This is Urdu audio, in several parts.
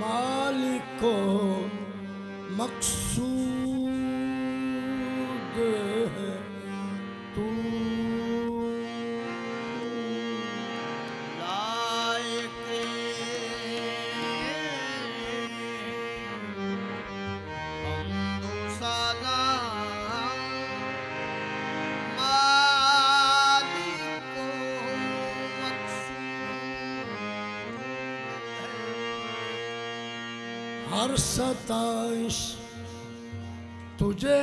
مالک و مقصود satans tu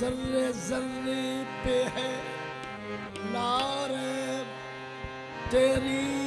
ذرے ذرے پہ ہے نار تیری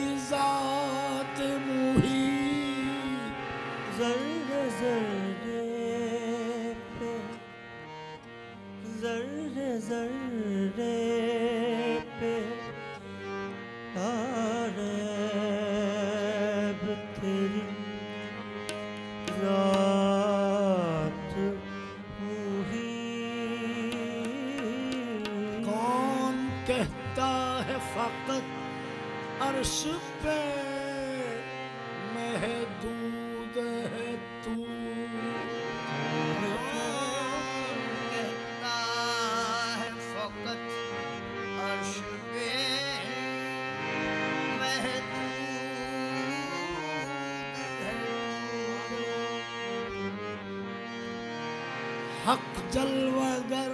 حق جلوگر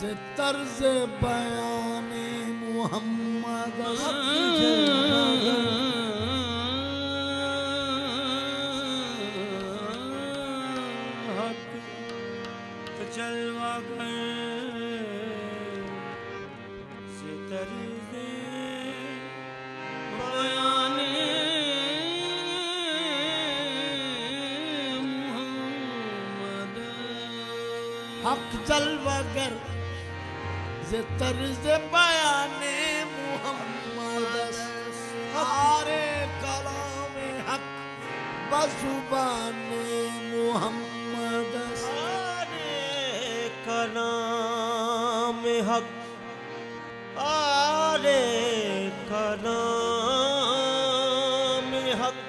ز طرز بیان محمد حق جلوہ حق جلوگر ز طرز بیان محمد سارے کلام حق بزبان محمد آرے کلام حق آرے کلام حق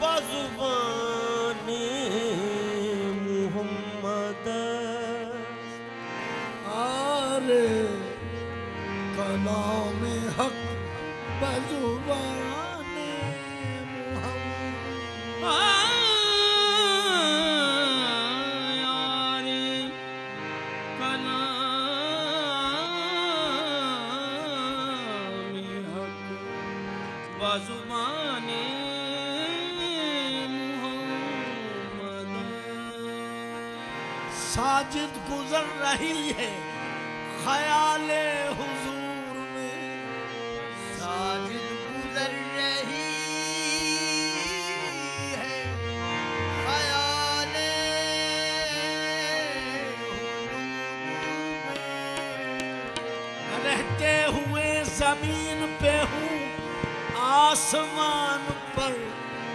بزبان محمد آرے کلام حق بزبان محمد۔ آرے محمد۔ ساجد گزر رہی ہے۔ خیال حضور میں ساجد گزر رہی ہے۔ خیال رہتے ہوئے زمین پہ ہوں، آسمان پر۔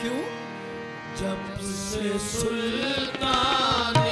کیوں؟ جب سے سلطان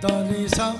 到你上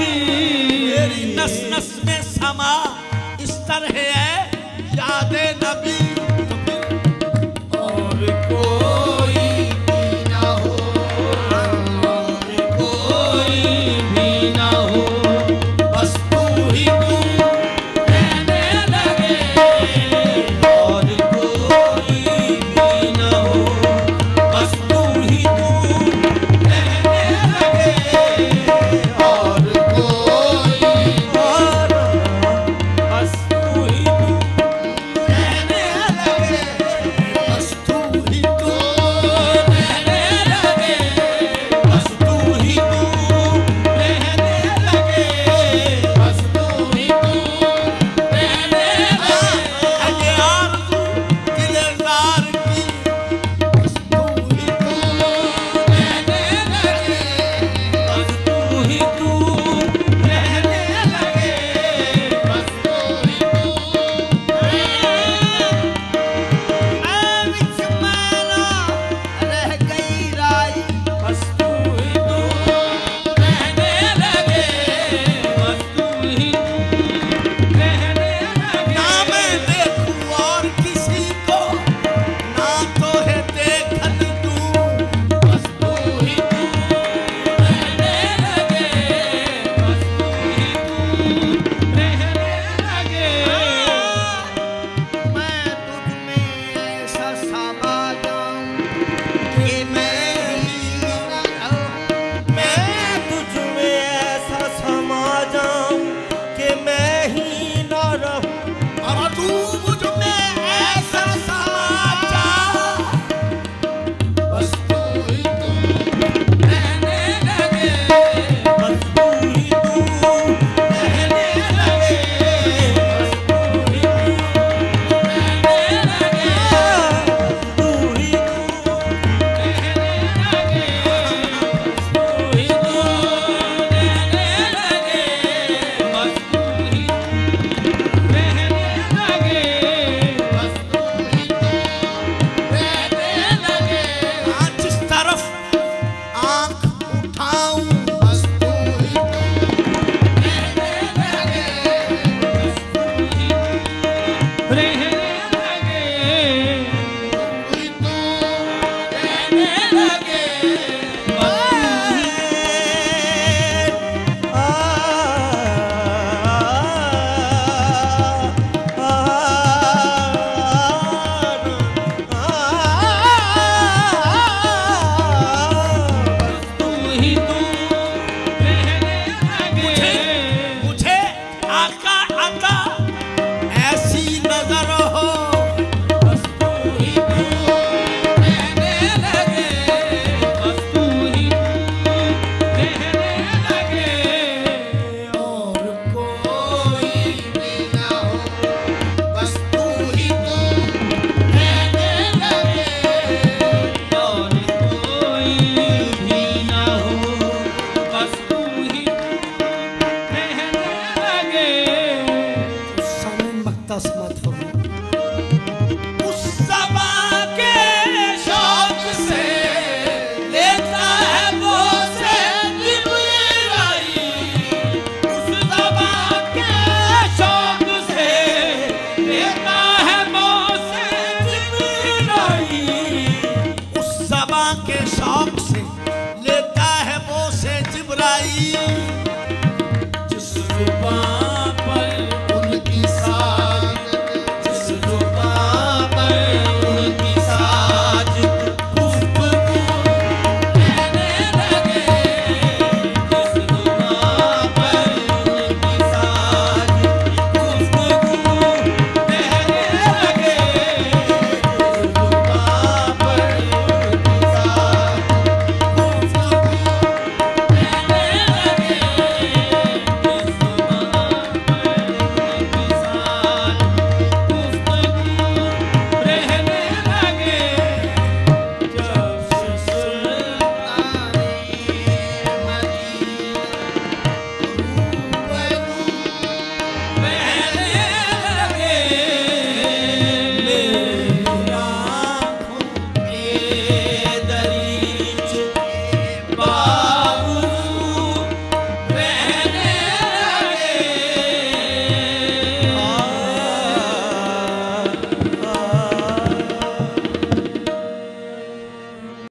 نبی نس نس میں سما اس طرح ہے یاد نبی۔